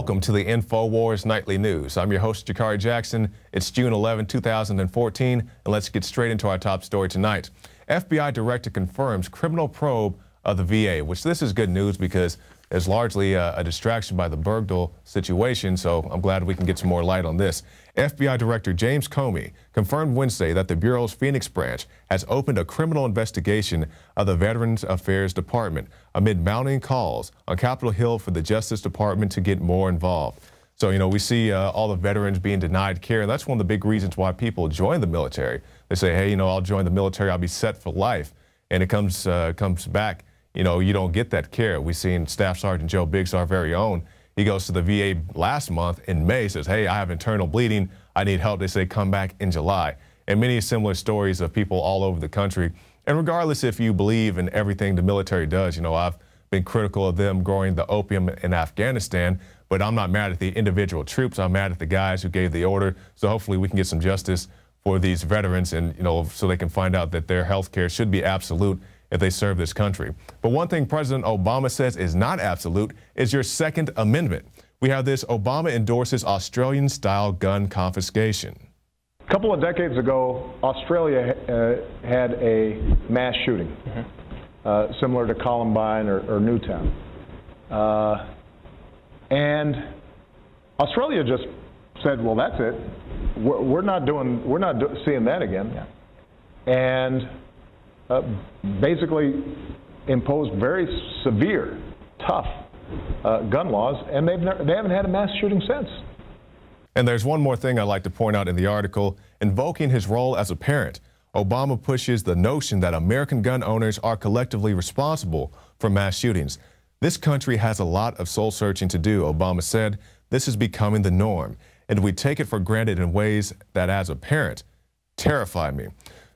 Welcome to the InfoWars Nightly News. I'm your host, Jakari Jackson. It's June 11, 2014, and let's get straight into our top story tonight. FBI director confirms criminal probe of the VA, which this is good news because there's largely a, a distraction by the Bergdahl situation, so I'm glad we can get some more light on this. FBI Director James Comey confirmed Wednesday that the Bureau's Phoenix branch has opened a criminal investigation of the Veterans Affairs Department amid mounting calls on Capitol Hill for the Justice Department to get more involved. So, you know, we see uh, all the veterans being denied care, and that's one of the big reasons why people join the military. They say, hey, you know, I'll join the military, I'll be set for life. And it comes, uh, comes back you know, you don't get that care. We've seen Staff Sergeant Joe Biggs, our very own. He goes to the VA last month in May, says, hey, I have internal bleeding. I need help. They say, come back in July. And many similar stories of people all over the country. And regardless if you believe in everything the military does, you know, I've been critical of them growing the opium in Afghanistan, but I'm not mad at the individual troops. I'm mad at the guys who gave the order. So hopefully we can get some justice for these veterans and, you know, so they can find out that their health care should be absolute if they serve this country. But one thing President Obama says is not absolute is your Second Amendment. We have this Obama endorses Australian style gun confiscation. A couple of decades ago, Australia uh, had a mass shooting, mm -hmm. uh, similar to Columbine or, or Newtown. Uh, and Australia just said, well, that's it. We're, we're not doing, we're not do seeing that again. Yeah. And uh, basically imposed very severe, tough uh, gun laws, and they've never, they haven't had a mass shooting since. And there's one more thing I'd like to point out in the article. Invoking his role as a parent, Obama pushes the notion that American gun owners are collectively responsible for mass shootings. This country has a lot of soul searching to do, Obama said. This is becoming the norm, and we take it for granted in ways that, as a parent, terrify me.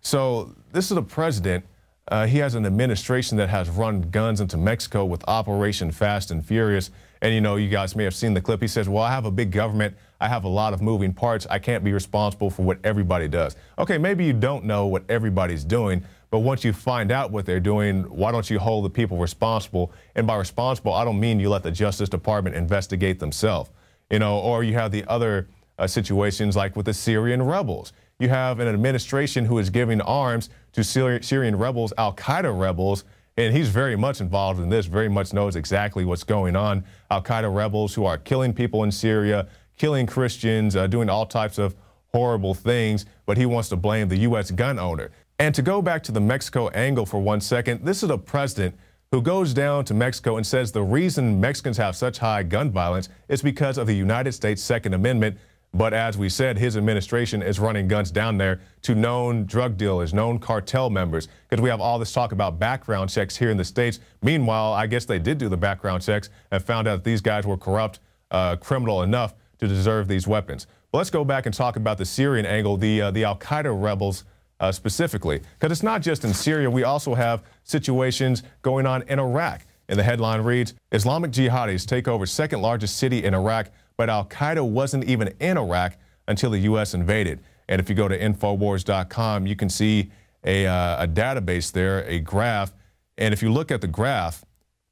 So this is a president. Uh, he has an administration that has run guns into Mexico with Operation Fast and Furious. And you know, you guys may have seen the clip. He says, well, I have a big government. I have a lot of moving parts. I can't be responsible for what everybody does. Okay, maybe you don't know what everybody's doing, but once you find out what they're doing, why don't you hold the people responsible? And by responsible, I don't mean you let the Justice Department investigate themselves. You know, or you have the other uh, situations like with the Syrian rebels you have an administration who is giving arms to Syrian rebels, Al Qaeda rebels, and he's very much involved in this, very much knows exactly what's going on. Al Qaeda rebels who are killing people in Syria, killing Christians, uh, doing all types of horrible things, but he wants to blame the U.S. gun owner. And to go back to the Mexico angle for one second, this is a president who goes down to Mexico and says the reason Mexicans have such high gun violence is because of the United States Second Amendment but as we said, his administration is running guns down there to known drug dealers, known cartel members, because we have all this talk about background checks here in the States. Meanwhile, I guess they did do the background checks and found out these guys were corrupt, uh, criminal enough to deserve these weapons. But let's go back and talk about the Syrian angle, the, uh, the Al Qaeda rebels uh, specifically, because it's not just in Syria. We also have situations going on in Iraq. And the headline reads Islamic jihadis take over second largest city in Iraq but Al Qaeda wasn't even in Iraq until the U.S. invaded. And if you go to Infowars.com, you can see a, uh, a database there, a graph. And if you look at the graph,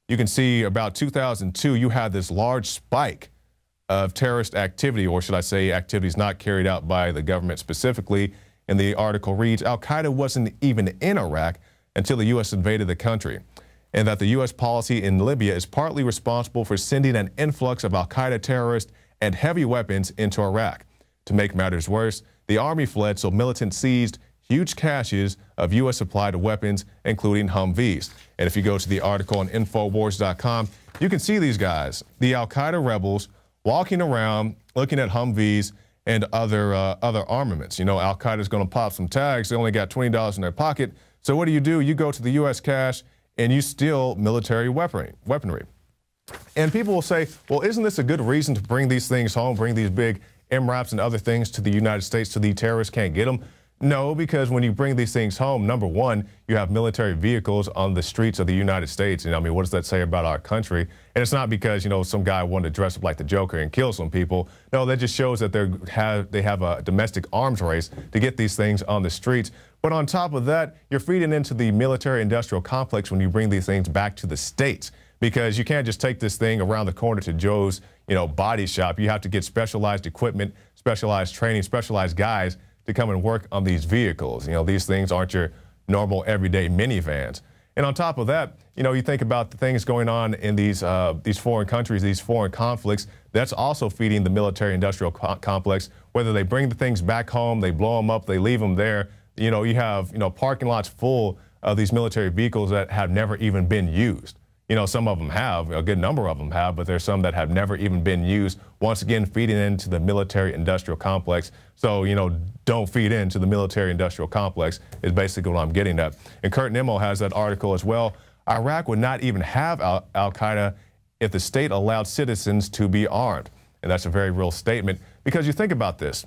you can see about 2002, you had this large spike of terrorist activity, or should I say, activities not carried out by the government specifically. And the article reads Al Qaeda wasn't even in Iraq until the U.S. invaded the country and that the U.S. policy in Libya is partly responsible for sending an influx of al Qaeda terrorists and heavy weapons into Iraq. To make matters worse, the army fled, so militants seized huge caches of U.S. supplied weapons, including Humvees. And if you go to the article on Infowars.com, you can see these guys, the Al Qaeda rebels, walking around looking at Humvees and other uh, other armaments. You know, Al Qaeda is going to pop some tags. They only got $20 in their pocket. So what do you do? You go to the U.S. cache and you steal military weaponry. weaponry. And people will say, well, isn't this a good reason to bring these things home, bring these big MRAPs and other things to the United States so the terrorists can't get them? No, because when you bring these things home, number one, you have military vehicles on the streets of the United States. And I mean, what does that say about our country? And it's not because, you know, some guy wanted to dress up like the Joker and kill some people. No, that just shows that they have, they have a domestic arms race to get these things on the streets. But on top of that, you're feeding into the military industrial complex when you bring these things back to the states because you can't just take this thing around the corner to Joe's, you know, body shop. You have to get specialized equipment, specialized training, specialized guys to come and work on these vehicles. You know, these things aren't your normal everyday minivans. And on top of that, you know, you think about the things going on in these uh, these foreign countries, these foreign conflicts. That's also feeding the military-industrial co complex. Whether they bring the things back home, they blow them up, they leave them there. You know, you have you know parking lots full of these military vehicles that have never even been used. You know, some of them have, a good number of them have, but there's some that have never even been used. Once again, feeding into the military industrial complex. So, you know, don't feed into the military industrial complex is basically what I'm getting at. And Kurt Nimmo has that article as well. Iraq would not even have Al, Al Qaeda if the state allowed citizens to be armed. And that's a very real statement because you think about this.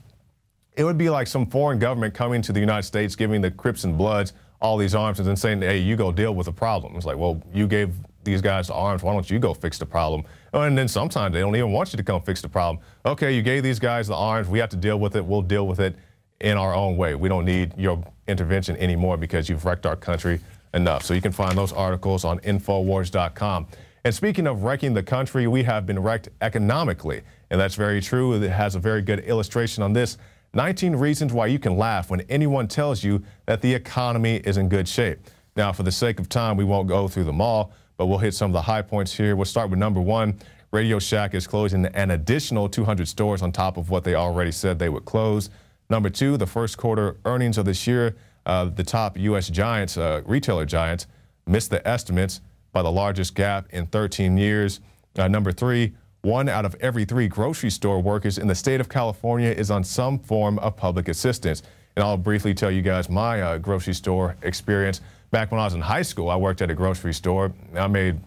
It would be like some foreign government coming to the United States, giving the Crips and Bloods all these arms and then saying, hey, you go deal with the problem. It's like, well, you gave these guys arms. Why don't you go fix the problem? And then sometimes they don't even want you to come fix the problem. Okay, you gave these guys the arms. We have to deal with it. We'll deal with it in our own way. We don't need your intervention anymore because you've wrecked our country enough. So you can find those articles on Infowars.com. And speaking of wrecking the country, we have been wrecked economically. And that's very true. It has a very good illustration on this. 19 reasons why you can laugh when anyone tells you that the economy is in good shape. Now, for the sake of time, we won't go through them all, but we'll hit some of the high points here. We'll start with number one. Radio Shack is closing an additional 200 stores on top of what they already said they would close. Number two, the first quarter earnings of this year, uh, the top U.S. giants, uh, retailer giants, missed the estimates by the largest gap in 13 years. Uh, number three, one out of every three grocery store workers in the state of California is on some form of public assistance. And I'll briefly tell you guys my uh, grocery store experience. Back when I was in high school, I worked at a grocery store. I made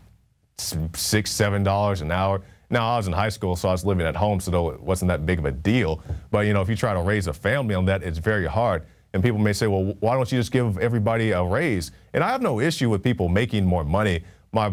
six, seven dollars an hour. Now I was in high school, so I was living at home, so it wasn't that big of a deal. But you know, if you try to raise a family on that, it's very hard. And people may say, well, why don't you just give everybody a raise? And I have no issue with people making more money. My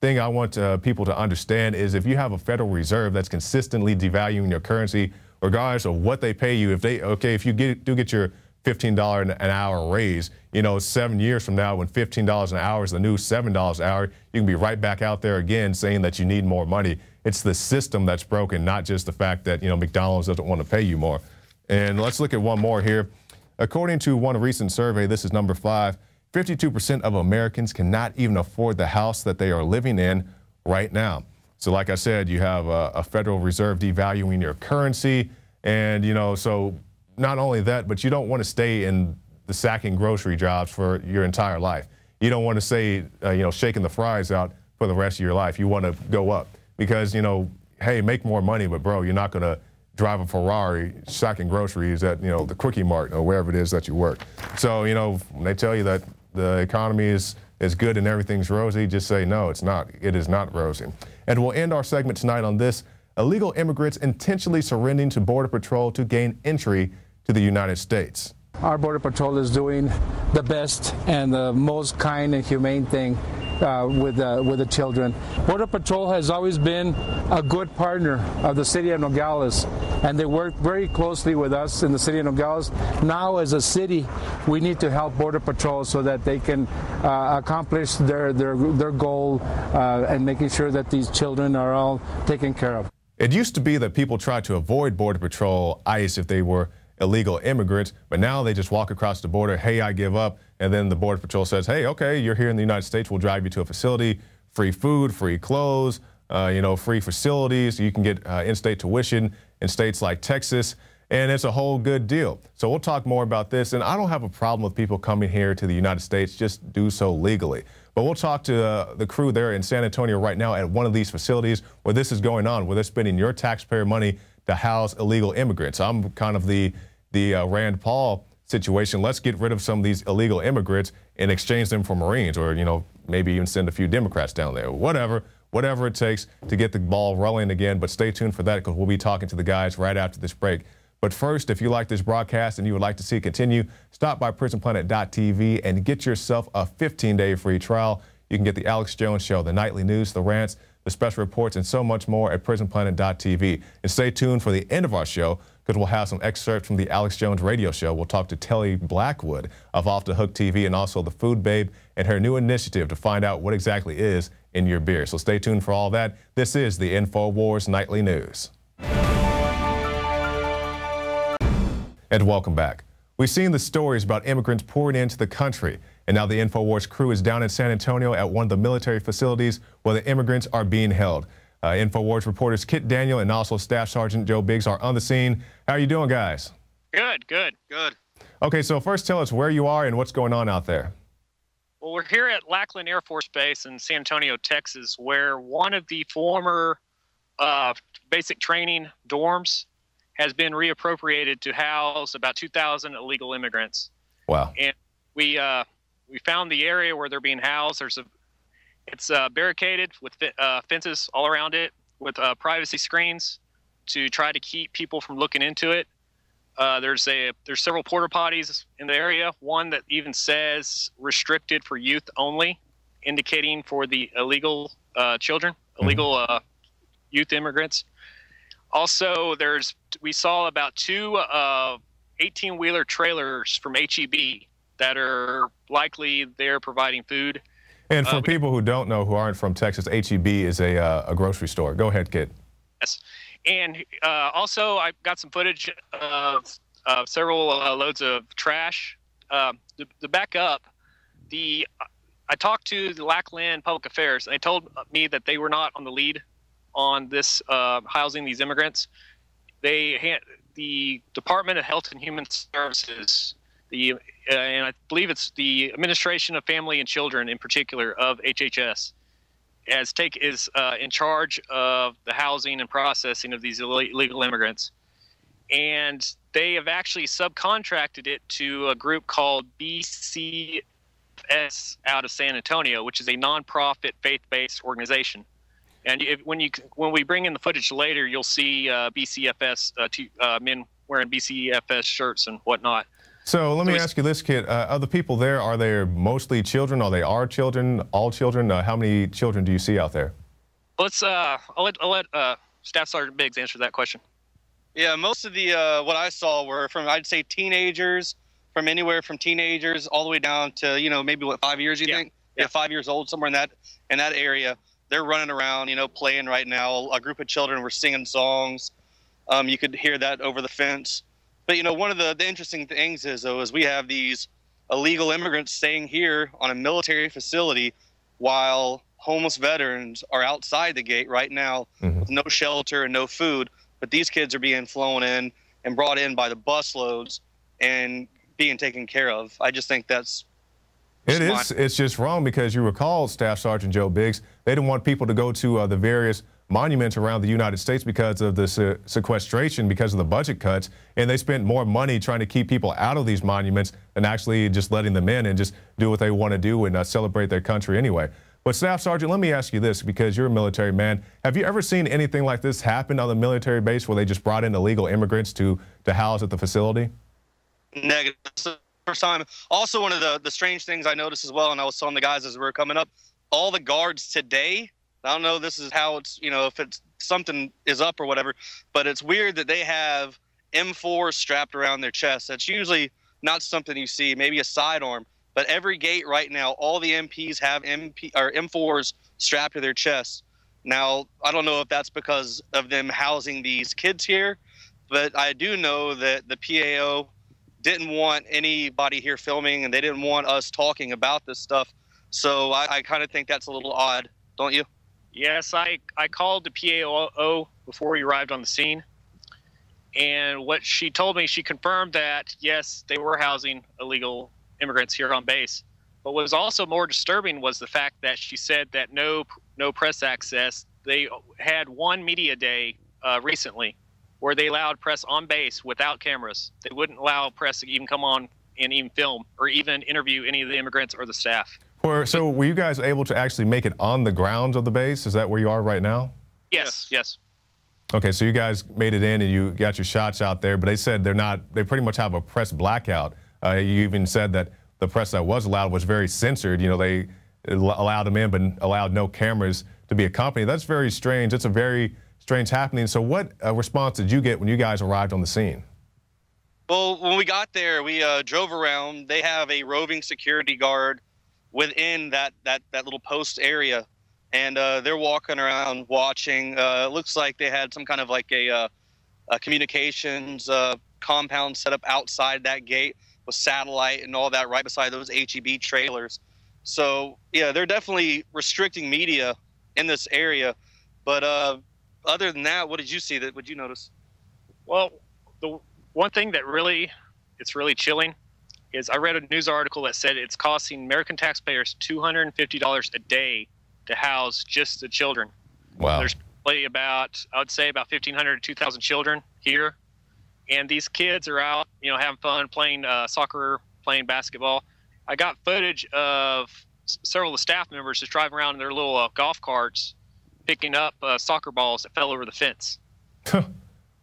thing I want uh, people to understand is if you have a Federal Reserve that's consistently devaluing your currency, regardless of what they pay you, if they, okay, if you get, do get your $15 an hour raise, you know, seven years from now, when $15 an hour is the new $7 an hour, you can be right back out there again saying that you need more money. It's the system that's broken, not just the fact that, you know, McDonald's doesn't want to pay you more. And let's look at one more here. According to one recent survey, this is number five, 52% of Americans cannot even afford the house that they are living in right now. So, like I said, you have a, a, Federal Reserve devaluing your currency. And, you know, so not only that, but you don't want to stay in the sacking grocery jobs for your entire life. You don't want to say, uh, you know, shaking the fries out for the rest of your life. You want to go up because, you know, hey, make more money, but bro, you're not going to drive a Ferrari sacking groceries at, you know, the Quickie Mart or wherever it is that you work. So, you know, when they tell you that the economy is, is good and everything's rosy, just say no, it's not. It is not rosy. And we'll end our segment tonight on this. Illegal immigrants intentionally surrendering to Border Patrol to gain entry to the United States. Our Border Patrol is doing the best and the most kind and humane thing uh, with uh, with the children. Border Patrol has always been a good partner of the city of Nogales, and they work very closely with us in the city of Nogales. Now, as a city, we need to help Border Patrol so that they can uh, accomplish their their their goal uh, and making sure that these children are all taken care of. It used to be that people tried to avoid Border Patrol ICE if they were illegal immigrants, but now they just walk across the border, hey, I give up, and then the Border Patrol says, hey, okay, you're here in the United States, we'll drive you to a facility, free food, free clothes, uh, you know, free facilities. You can get uh, in-state tuition in states like Texas, and it's a whole good deal. So we'll talk more about this, and I don't have a problem with people coming here to the United States, just do so legally. But we'll talk to uh, the crew there in San Antonio right now at one of these facilities where this is going on, where they're spending your taxpayer money to house illegal immigrants. I'm kind of the the uh, Rand Paul situation. Let's get rid of some of these illegal immigrants and exchange them for Marines, or you know maybe even send a few Democrats down there. Whatever, whatever it takes to get the ball rolling again. But stay tuned for that because we'll be talking to the guys right after this break. But first, if you like this broadcast and you would like to see it continue, stop by PrisonPlanet.tv and get yourself a 15-day free trial. You can get the Alex Jones Show, the nightly news, the rants, the special reports, and so much more at PrisonPlanet.tv. And stay tuned for the end of our show because we'll have some excerpts from the Alex Jones radio show. We'll talk to Telly Blackwood of Off the Hook TV and also the Food Babe and her new initiative to find out what exactly is in your beer. So stay tuned for all that. This is the InfoWars Nightly News. And welcome back. We've seen the stories about immigrants pouring into the country, and now the InfoWars crew is down in San Antonio at one of the military facilities where the immigrants are being held. Uh, InfoWars reporters Kit Daniel and also Staff Sergeant Joe Biggs are on the scene. How are you doing, guys? Good, good, good. Okay, so first tell us where you are and what's going on out there. Well, we're here at Lackland Air Force Base in San Antonio, Texas, where one of the former uh, basic training dorms has been reappropriated to house about 2,000 illegal immigrants. Wow. And we uh, we found the area where they're being housed. There's a it's uh, barricaded with uh, fences all around it with uh, privacy screens to try to keep people from looking into it. Uh, there's a there's several porta potties in the area. One that even says restricted for youth only, indicating for the illegal uh, children, mm-hmm. illegal uh, youth immigrants. Also, there's we saw about two 18 wheeler trailers from HEB that are likely there providing food and for uh, people who don't know, who aren't from Texas, HEB is a, uh, a grocery store. Go ahead, Kit. Yes. And uh, also, I got some footage of several uh, loads of trash. Um, to, to, back up, the I talked to the Lackland Public Affairs, and they told me that they were not on the lead on this uh, housing these immigrants. They the Department of Health and Human Services the uh, and I believe it's the Administration of Family and Children in particular of HHS as take is uh, in charge of the housing and processing of these illegal immigrants, and they have actually subcontracted it to a group called BCFS out of San Antonio, which is a nonprofit faith-based organization. And if, when you when we bring in the footage later, you'll see uh, BCFS uh, uh, men wearing BCFS shirts and whatnot. So let me ask you this, Kit. Uh, of the people there, are they mostly children? Are they our children, all children? Uh, how many children do you see out there? Let's. Uh, I'll let, I'll let uh, Staff Sergeant Biggs answer that question. Yeah, most of the uh, what I saw were from I'd say teenagers, from anywhere from teenagers all the way down to you know maybe what five years you yeah. think? Yeah. yeah, five years old somewhere in that in that area. They're running around, you know, playing right now. A group of children were singing songs. Um, you could hear that over the fence. But you know, one of the, the interesting things is though is we have these illegal immigrants staying here on a military facility while homeless veterans are outside the gate right now mm-hmm. with no shelter and no food. But these kids are being flown in and brought in by the busloads and being taken care of. I just think that's it is. It's just wrong because you recall Staff Sergeant Joe Biggs. They didn't want people to go to uh, the various monuments around the United States because of the se sequestration, because of the budget cuts, and they spent more money trying to keep people out of these monuments than actually just letting them in and just do what they want to do and uh, celebrate their country anyway. But Staff Sergeant, let me ask you this because you're a military man. Have you ever seen anything like this happen on the military base where they just brought in illegal immigrants to, to house at the facility? Negative. First time. Also, one of the, the strange things I noticed as well, and I was telling the guys as we were coming up, all the guards today I don't know this is how it's you know if it's something is up or whatever, but it's weird that they have M4 strapped around their chest. That's usually not something you see. Maybe a sidearm, but every gate right now, all the MPs have MP or M4s strapped to their chests. Now I don't know if that's because of them housing these kids here, but I do know that the PAO didn't want anybody here filming, and they didn't want us talking about this stuff. So I, I kind of think that's a little odd, don't you? Yes, I, I called the PAO before he arrived on the scene. And what she told me, she confirmed that, yes, they were housing illegal immigrants here on base. But what was also more disturbing was the fact that she said that no no press access. They had one media day uh, recently where they allowed press on base without cameras. They wouldn't allow press to even come on and even film or even interview any of the immigrants or the staff so were you guys able to actually make it on the grounds of the base? Is that where you are right now? Yes, yes. Okay, so you guys made it in and you got your shots out there, but they said they're not, they pretty much have a press blackout. Uh, you even said that the press that was allowed was very censored. You know, they allowed them in, but allowed no cameras to be accompanied. That's very strange. It's a very strange happening. So, what uh, response did you get when you guys arrived on the scene? Well, when we got there, we uh, drove around. They have a roving security guard within that that that little post area, and uh, they're walking around watching. Uh, it looks like they had some kind of like a, uh, a communications uh, compound set up outside that gate with satellite and all that right beside those HEB trailers. So yeah, they're definitely restricting media in this area. But uh, other than that, what did you see? That would you notice? Well, the one thing that really it's really chilling is I read a news article that said it's costing American taxpayers $250 a day to house just the children. Wow. There's probably about I would say about 1,500 to 2,000 children here, and these kids are out, you know, having fun playing uh, soccer, playing basketball. I got footage of several of the staff members just driving around in their little uh, golf carts, picking up uh, soccer balls that fell over the fence.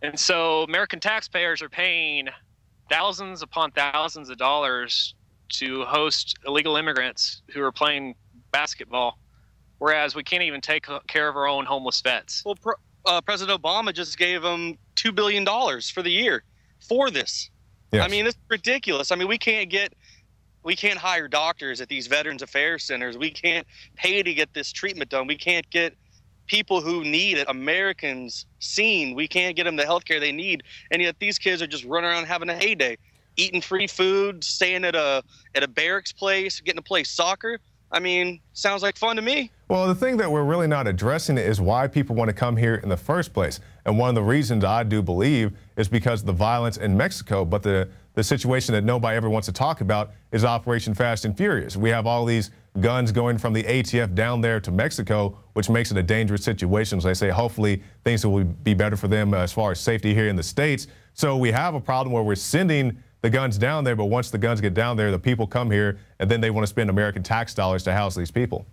and so American taxpayers are paying thousands upon thousands of dollars to host illegal immigrants who are playing basketball, whereas we can't even take care of our own homeless vets. Well, uh, President Obama just gave them two billion dollars for the year for this. Yes. I mean, it's ridiculous. I mean, we can't get we can't hire doctors at these Veterans Affairs centers. We can't pay to get this treatment done. We can't get people who need it, Americans, seen. We can't get them the health care they need. And yet these kids are just running around having a heyday, eating free food, staying at a at a barracks place, getting to play soccer. I mean, sounds like fun to me. Well, the thing that we're really not addressing is why people want to come here in the first place. And one of the reasons I do believe is because of the violence in Mexico. But the, the situation that nobody ever wants to talk about is Operation Fast and Furious. We have all these guns going from the ATF down there to Mexico, which makes it a dangerous situation. So they say hopefully things will be better for them as far as safety here in the States. So we have a problem where we're sending the guns down there, but once the guns get down there, the people come here and then they want to spend American tax dollars to house these people.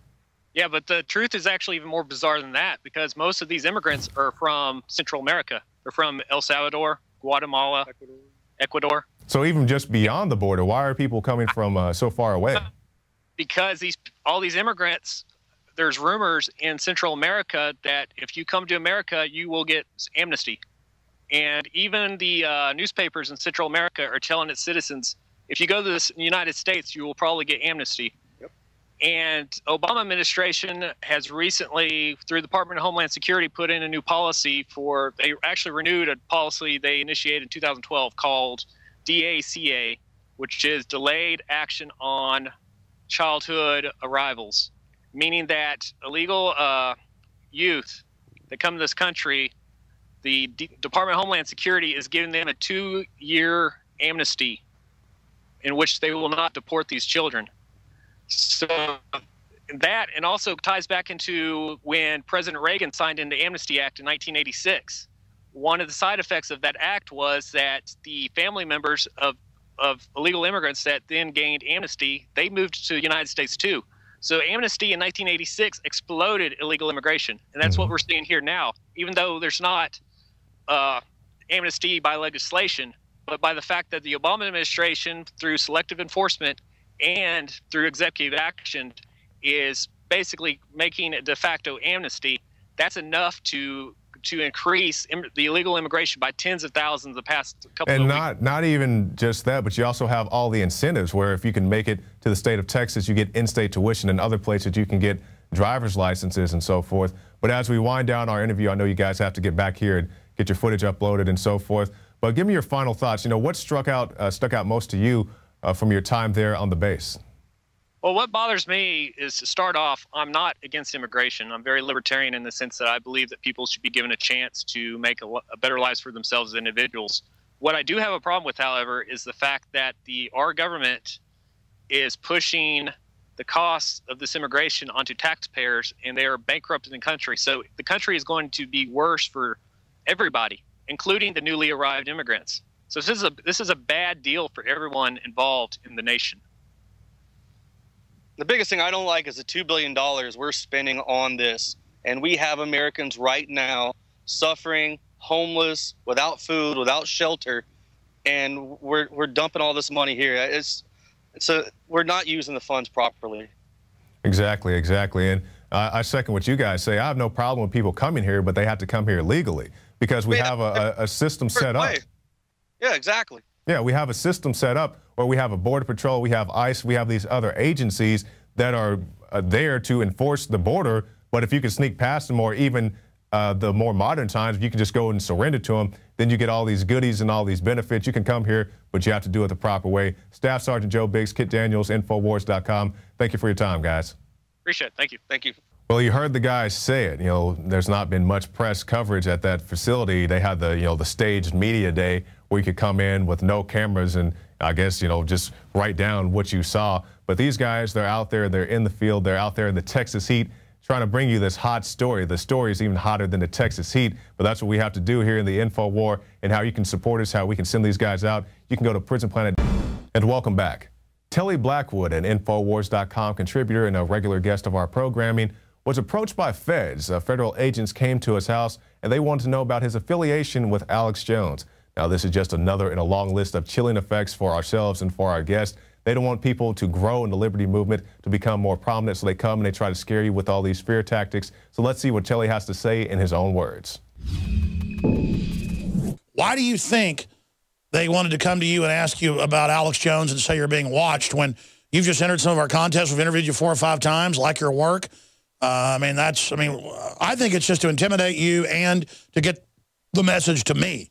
Yeah, but the truth is actually even more bizarre than that because most of these immigrants are from Central America. They're from El Salvador, Guatemala, Ecuador. Ecuador. So even just beyond the border, why are people coming from uh, so far away? Because these all these immigrants, there's rumors in Central America that if you come to America, you will get amnesty. And even the uh, newspapers in Central America are telling its citizens, if you go to the United States, you will probably get amnesty. Yep. And Obama administration has recently, through the Department of Homeland Security, put in a new policy for. They actually renewed a policy they initiated in 2012 called DACA, which is Delayed Action on Childhood Arrivals, meaning that illegal uh, youth that come to this country the D- Department of Homeland Security is giving them a two year amnesty in which they will not deport these children. So that and also ties back into when President Reagan signed into Amnesty Act in 1986. One of the side effects of that act was that the family members of of illegal immigrants that then gained amnesty, they moved to the United States too. So amnesty in 1986 exploded illegal immigration, and that's what mm-hmm. we're seeing here now. Even though there's not uh, amnesty by legislation, but by the fact that the Obama administration, through selective enforcement and through executive action, is basically making a de facto amnesty. That's enough to to increase Im- the illegal immigration by tens of thousands the past couple and of not weeks. not even just that but you also have all the incentives where if you can make it to the state of texas you get in-state tuition and other places you can get driver's licenses and so forth but as we wind down our interview i know you guys have to get back here and get your footage uploaded and so forth. But give me your final thoughts. You know, what struck out uh, stuck out most to you uh, from your time there on the base? Well, what bothers me is to start off, I'm not against immigration. I'm very libertarian in the sense that I believe that people should be given a chance to make a, a better lives for themselves as individuals. What I do have a problem with, however, is the fact that the our government is pushing the costs of this immigration onto taxpayers, and they are bankrupting the country. So the country is going to be worse for everybody, including the newly arrived immigrants. So this is a this is a bad deal for everyone involved in the nation. The biggest thing I don't like is the two billion dollars we're spending on this, and we have Americans right now suffering, homeless, without food, without shelter, and we're we're dumping all this money here. It's it's a we're not using the funds properly. Exactly, exactly, and I, I second what you guys say. I have no problem with people coming here, but they have to come here legally because we Yeah, have a, a, a system set up. Yeah, exactly. Yeah, we have a system set up where we have a border patrol, we have ICE, we have these other agencies that are uh, there to enforce the border. But if you can sneak past them, or even uh, the more modern times, if you can just go and surrender to them, then you get all these goodies and all these benefits. You can come here, but you have to do it the proper way. Staff Sergeant Joe Biggs, Kit Daniels, Infowars.com. Thank you for your time, guys. Appreciate it. Thank you. Thank you. Well, you heard the guys say it. You know, there's not been much press coverage at that facility. They had the, you know, the staged media day where you could come in with no cameras and I guess, you know, just write down what you saw. But these guys, they're out there, they're in the field, they're out there in the Texas heat trying to bring you this hot story. The story is even hotter than the Texas heat, but that's what we have to do here in the Info War and how you can support us, how we can send these guys out. You can go to Prison Planet and welcome back. Telly Blackwood, an Infowars.com contributor and a regular guest of our programming, was approached by feds. Uh, federal agents came to his house and they wanted to know about his affiliation with Alex Jones. Now, this is just another in a long list of chilling effects for ourselves and for our guests. They don't want people to grow in the liberty movement, to become more prominent, so they come and they try to scare you with all these fear tactics. So let's see what Telly has to say in his own words. Why do you think they wanted to come to you and ask you about Alex Jones and say you're being watched when you've just entered some of our contests? We've interviewed you four or five times, like your work. Uh, I mean, that's, I mean, I think it's just to intimidate you and to get the message to me.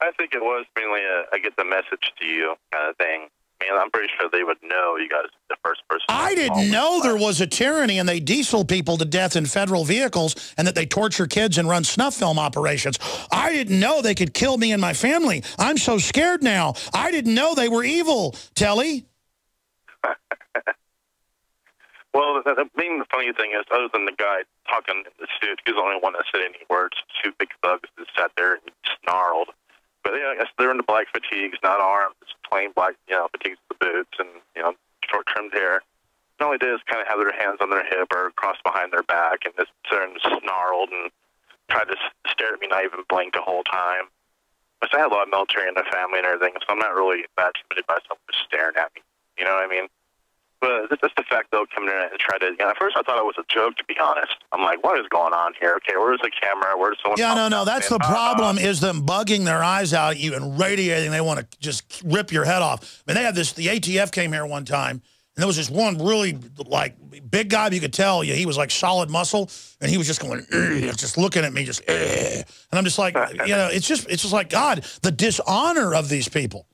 I think it was mainly a, a get the message to you kind of thing. I mean, I'm pretty sure they would know you guys the first person. I didn't know there was a tyranny and they diesel people to death in federal vehicles and that they torture kids and run snuff film operations. I didn't know they could kill me and my family. I'm so scared now. I didn't know they were evil, Telly. Well, the, the main the funny thing is, other than the guy talking in the suit, he's the only one that said any words. Two big thugs that sat there and snarled. But yeah, I guess they're in the black fatigues, not armed, just plain black, you know, fatigues with the boots and you know, short trimmed hair. And all they did is kind of have their hands on their hip or crossed behind their back and just turned snarled and tried to stare at me, not even blink the whole time. But I had a lot of military in the family and everything, so I'm not really that intimidated by someone just staring at me. You know what I mean? But just the fact they'll come in and try to. You know, at first, I thought it was a joke. To be honest, I'm like, "What is going on here? Okay, where's the camera? Where's someone?" Yeah, no, no, that's the "Ah, ah." problem is them bugging their eyes out at you and radiating. They want to just rip your head off. I mean, they had this, the ATF came here one time, and there was this one really, like, big guy, you could tell, yeah, he was like solid muscle, and he was just going, just looking at me, just, "Ugh." and I'm just like, you know, it's just, it's just like, God, the dishonor of these people.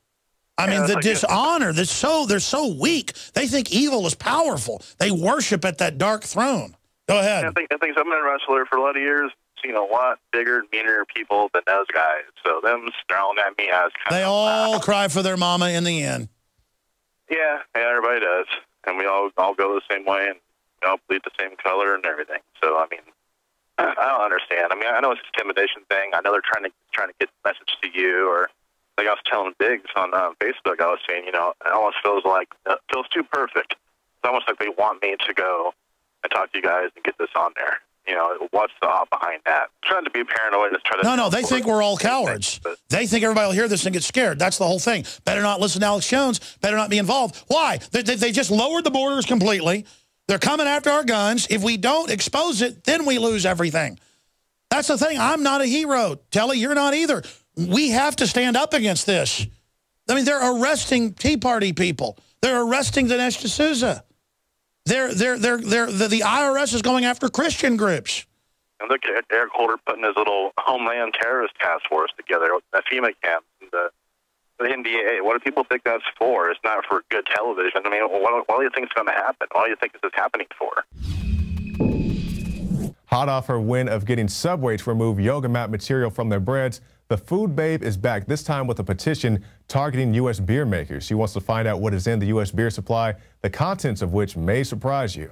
I mean, it's the dishonor, they're so, they're so weak. They think evil is powerful. They worship at that dark throne. Go ahead. I think I think I've been a wrestler for a lot of years. Seen a lot bigger, meaner people than those guys. So them snarling at me, I was kind They of. all cry for their mama in the end. Yeah, yeah, everybody does, and we all all go the same way, and we all bleed the same color and everything. So I mean, I don't understand. I mean, I know it's an intimidation thing. I know they're trying to trying to get the message to you, or like I was telling Biggs on uh, Facebook, I was saying, you know, it almost feels like it feels too perfect. It's almost like they want me to go and talk to you guys and get this on there. You know, what's the behind that? trying to be paranoid and to. No, no, they think we're all cowards. But- They think everybody will hear this and get scared. That's the whole thing. Better not listen to Alex Jones. Better not be involved. Why? They, they, they just lowered the borders completely. They're coming after our guns. If we don't expose it, then we lose everything. That's the thing. I'm not a hero. Telly, you're not either. We have to stand up against this. I mean, they're arresting Tea Party people. They're arresting Dinesh D'Souza. They're, they're, they're, they're, the, the IRS is going after Christian groups. And look at Eric Holder putting his little Homeland Terrorist Task Force together with the FEMA camp, uh, the, the NDA. What do people think that's for? It's not for good television. I mean, what, what do you think is going to happen? What do you think this is happening for? Hot off her win of getting Subway to remove yoga mat material from their breads, the food babe is back, this time with a petition targeting U.S. beer makers. She wants to find out what is in the U.S. beer supply, the contents of which may surprise you.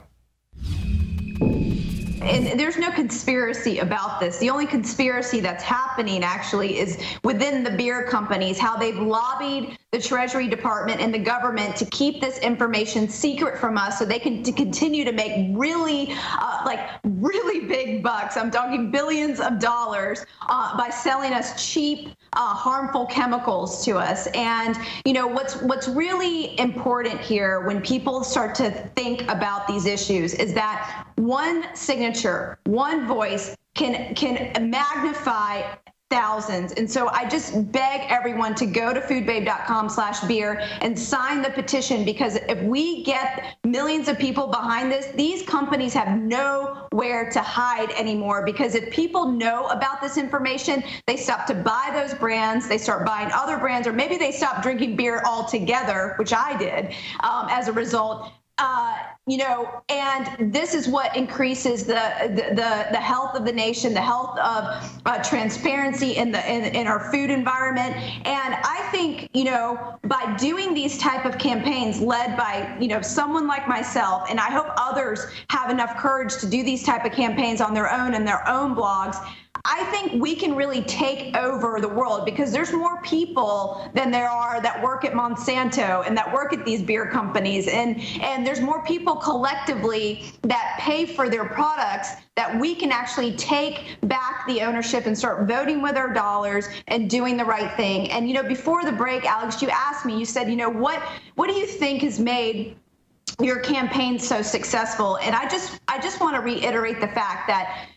And there's no conspiracy about this. The only conspiracy that's happening actually is within the beer companies, how they've lobbied the Treasury Department and the government to keep this information secret from us so they can to continue to make really, uh, like, really big bucks. I'm talking billions of dollars uh, by selling us cheap uh, harmful chemicals to us. And you know what's what's really important here when people start to think about these issues is that one signature, one voice can can magnify thousands. And so I just beg everyone to go to foodbabe.com slash beer and sign the petition because if we get millions of people behind this, these companies have nowhere to hide anymore because if people know about this information, they stop to buy those brands, they start buying other brands, or maybe they stop drinking beer altogether, which I did um, as a result. Uh, you know, and this is what increases the, the the, the health of the nation, the health of uh, transparency in the in, in our food environment. And I think you know by doing these type of campaigns led by you know someone like myself, and I hope others have enough courage to do these type of campaigns on their own and their own blogs I think we can really take over the world because there's more people than there are that work at Monsanto and that work at these beer companies and and there's more people collectively that pay for their products that we can actually take back the ownership and start voting with our dollars and doing the right thing. And you know, before the break, Alex, you asked me, you said, you know, what what do you think has made your campaign so successful? And I just I just want to reiterate the fact that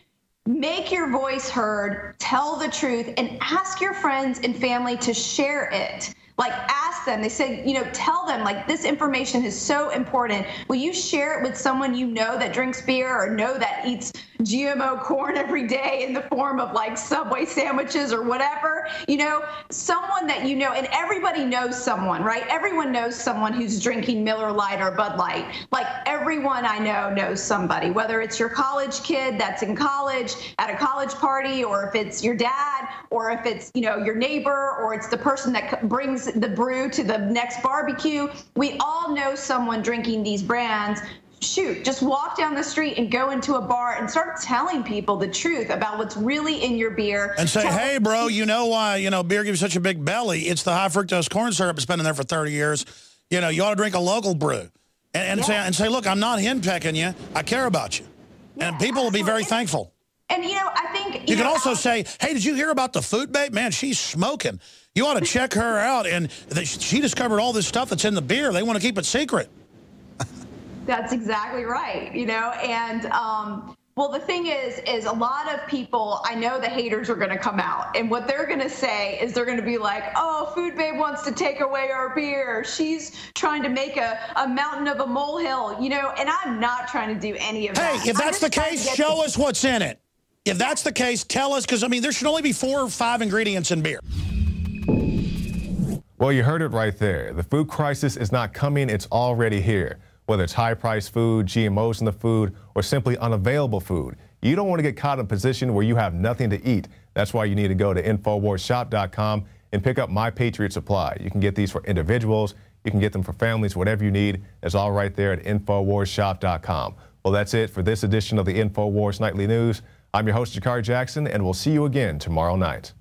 make your voice heard, tell the truth, and ask your friends and family to share it. Like, ask them. They said, you know, tell them, like, this information is so important. Will you share it with someone you know that drinks beer or know that eats GMO corn every day in the form of like Subway sandwiches or whatever, you know, someone that you know, and everybody knows someone, right? Everyone knows someone who's drinking Miller Lite or Bud Light. Like everyone I know knows somebody, whether it's your college kid that's in college at a college party, or if it's your dad, or if it's, you know, your neighbor, or it's the person that brings the brew to the next barbecue. We all know someone drinking these brands shoot, just walk down the street and go into a bar and start telling people the truth about what's really in your beer. And say, Tell hey, bro, you know why, you know, beer gives you such a big belly? It's the high fructose corn syrup that's been in there for 30 years. You know, you ought to drink a local brew. And, and, yeah. say, and say, look, I'm not henpecking you. I care about you. Yeah, and people will be very thankful. And, you know, I think... You, you know, can also say, hey, did you hear about the food babe? Man, she's smoking. You ought to check her out. And she discovered all this stuff that's in the beer. They want to keep it secret. That's exactly right. You know, and um, well, the thing is, is a lot of people, I know the haters are going to come out, and what they're going to say is they're going to be like, "Oh, Food Babe wants to take away our beer. She's trying to make a, a mountain of a molehill," you know. And I'm not trying to do any of hey, that. Hey, if that's the case, show us what's in it. If that's the case, tell us, because I mean, there should only be four or five ingredients in beer. Well, you heard it right there. The food crisis is not coming; it's already here whether it's high priced food, GMOs in the food, or simply unavailable food. You don't want to get caught in a position where you have nothing to eat. That's why you need to go to InfoWarsShop.com and pick up My Patriot Supply. You can get these for individuals, you can get them for families, whatever you need. It's all right there at InfoWarsShop.com. Well, that's it for this edition of the InfoWars Nightly News. I'm your host, Jakari Jackson, and we'll see you again tomorrow night.